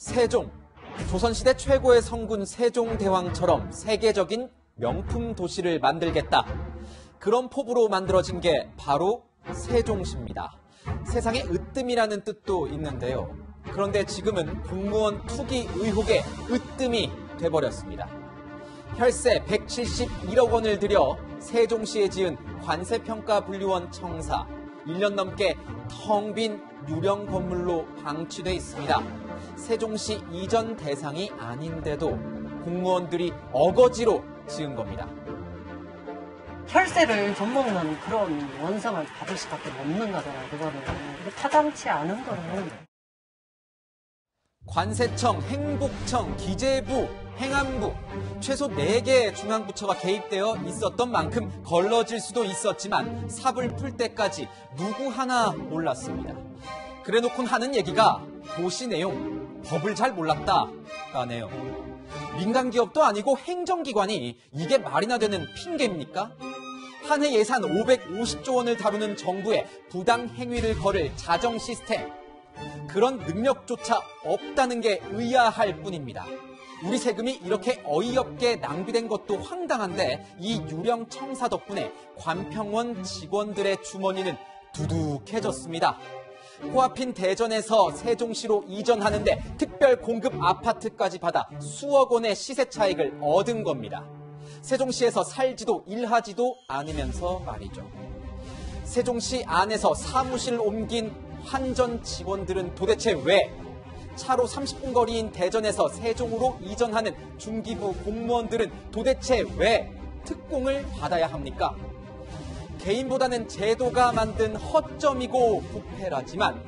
세종. 조선시대 최고의 성군 세종대왕처럼 세계적인 명품 도시를 만들겠다. 그런 포부로 만들어진 게 바로 세종시입니다. 세상에 으뜸이라는 뜻도 있는데요. 그런데 지금은 공무원 투기 의혹에 으뜸이 돼버렸습니다. 혈세 171억 원을 들여 세종시에 지은 관세평가 분류원 청사 1년 넘게 텅 빈 유령 건물로 방치돼 있습니다. 세종시 이전 대상이 아닌데도 공무원들이 어거지로 지은 겁니다. 혈세를 돈 먹는 그런 원성을 받을 수밖에 없는 거잖아요, 그거는. 타당치 않은 거는. 관세청, 행복청, 기재부, 행안부, 최소 4개의 중앙부처가 개입되어 있었던 만큼 걸러질 수도 있었지만 삽을 풀 때까지 누구 하나 몰랐습니다. 그래 놓곤 하는 얘기가 도시 내용, 법을 잘 몰랐다라네요. 민간 기업도 아니고 행정기관이 이게 말이나 되는 핑계입니까? 한 해 예산 550조 원을 다루는 정부의 부당 행위를 거를 자정 시스템. 그런 능력조차 없다는 게 의아할 뿐입니다. 우리 세금이 이렇게 어이없게 낭비된 것도 황당한데 이 유령 청사 덕분에 관평원 직원들의 주머니는 두둑해졌습니다. 코앞인 대전에서 세종시로 이전하는데 특별 공급 아파트까지 받아 수억 원의 시세 차익을 얻은 겁니다. 세종시에서 살지도 일하지도 않으면서 말이죠. 세종시 안에서 사무실 옮긴 환전 직원들은 도대체 왜 차로 30분 거리인 대전에서 세종으로 이전하는 중기부 공무원들은 도대체 왜 특공을 받아야 합니까? 개인보다는 제도가 만든 허점이고 부패라지만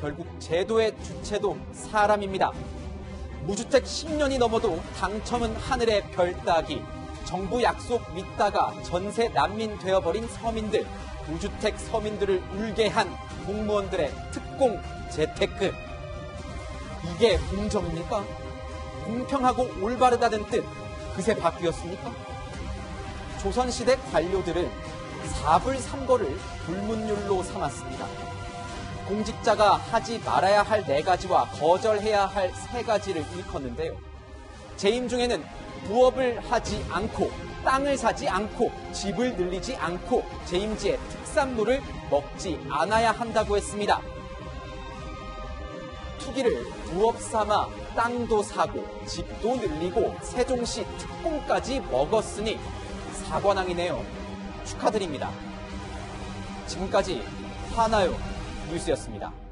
결국 제도의 주체도 사람입니다. 무주택 10년이 넘어도 당첨은 하늘의 별 따기. 정부 약속 믿다가 전세 난민 되어버린 서민들, 무주택 서민들을 울게 한 공무원들의 특공 재테크. 이게 공정입니까? 공평하고 올바르다는 뜻, 그새 바뀌었습니까? 조선시대 관료들은 사불 삼거를 불문율로 삼았습니다. 공직자가 하지 말아야 할 네 가지와 거절해야 할 세 가지를 일컫는데요. 재임 중에는 부업을 하지 않고 땅을 사지 않고 집을 늘리지 않고 재임지의 특산물을 먹지 않아야 한다고 했습니다. 투기를 부업 삼아 땅도 사고 집도 늘리고 세종시 특공까지 먹었으니 사관왕이네요. 축하드립니다. 지금까지 하나요 뉴스였습니다.